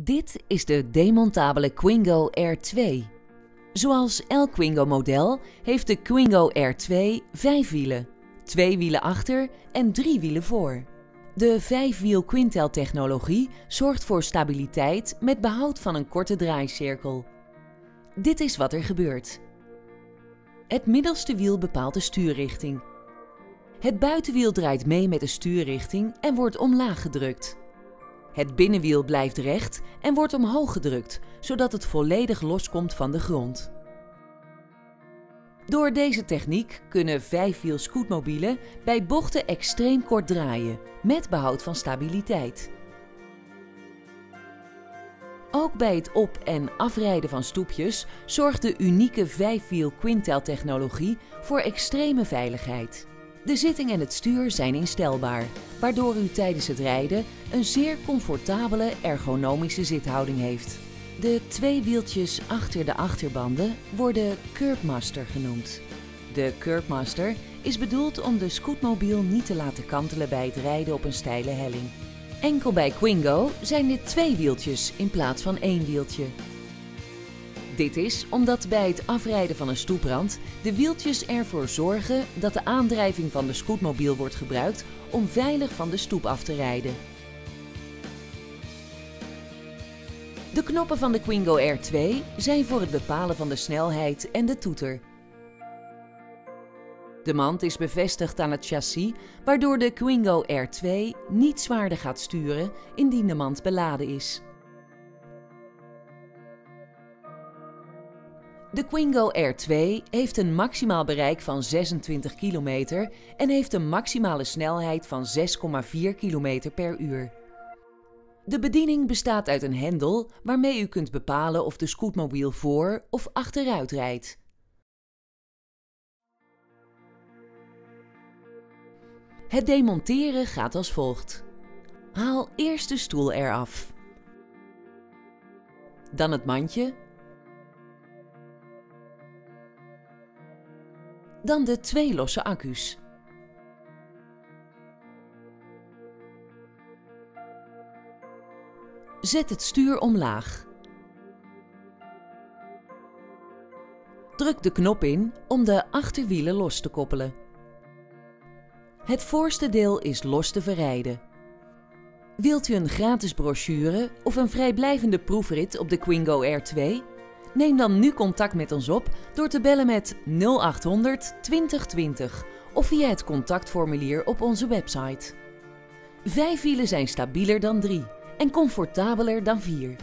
Dit is de demontabele Quingo R2. Zoals elk Quingo-model heeft de Quingo R2 vijf wielen, twee wielen achter en drie wielen voor. De vijfwiel Quintel-technologie zorgt voor stabiliteit met behoud van een korte draaicirkel. Dit is wat er gebeurt. Het middelste wiel bepaalt de stuurrichting. Het buitenwiel draait mee met de stuurrichting en wordt omlaag gedrukt. Het binnenwiel blijft recht en wordt omhoog gedrukt, zodat het volledig loskomt van de grond. Door deze techniek kunnen vijfwiel scootmobielen bij bochten extreem kort draaien, met behoud van stabiliteit. Ook bij het op- en afrijden van stoepjes zorgt de unieke vijfwiel Quintel-technologie voor extreme veiligheid. De zitting en het stuur zijn instelbaar, waardoor u tijdens het rijden een zeer comfortabele ergonomische zithouding heeft. De twee wieltjes achter de achterbanden worden Curbmaster genoemd. De Curbmaster is bedoeld om de scootmobiel niet te laten kantelen bij het rijden op een steile helling. Enkel bij Quingo zijn dit twee wieltjes in plaats van één wieltje. Dit is omdat bij het afrijden van een stoeprand de wieltjes ervoor zorgen dat de aandrijving van de scootmobiel wordt gebruikt om veilig van de stoep af te rijden. De knoppen van de Quingo R2 zijn voor het bepalen van de snelheid en de toeter. De mand is bevestigd aan het chassis, waardoor de Quingo R2 niet zwaarder gaat sturen indien de mand beladen is. De Quingo R2 heeft een maximaal bereik van 26 km en heeft een maximale snelheid van 6,4 km per uur. De bediening bestaat uit een hendel waarmee u kunt bepalen of de scootmobiel voor of achteruit rijdt. Het demonteren gaat als volgt. Haal eerst de stoel eraf. Dan het mandje. Dan de twee losse accu's. Zet het stuur omlaag. Druk de knop in om de achterwielen los te koppelen. Het voorste deel is los te verrijden. Wilt u een gratis brochure of een vrijblijvende proefrit op de Quingo R2? Neem dan nu contact met ons op door te bellen met 0800 2020 of via het contactformulier op onze website. Vijf wielen zijn stabieler dan drie en comfortabeler dan vier.